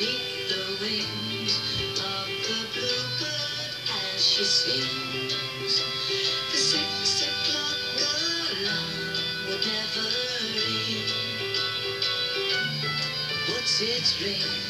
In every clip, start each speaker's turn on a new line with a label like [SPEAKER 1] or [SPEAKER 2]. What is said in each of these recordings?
[SPEAKER 1] meet the wings of the bluebird as she sings. The six o'clock alarm would never ring. What's its ring?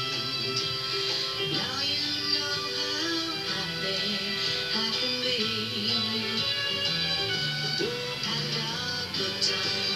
[SPEAKER 1] Thank you.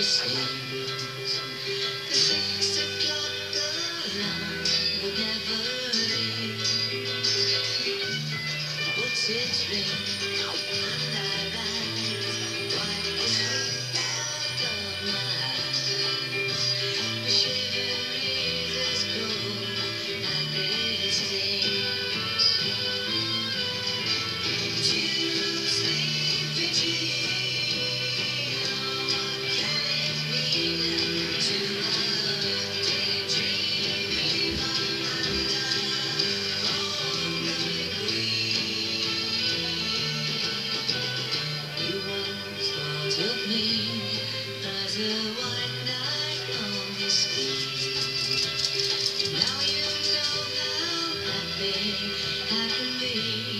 [SPEAKER 1] she sings. The six o'clock alarm will never ring. What's it ring. Now you know how happy I can be.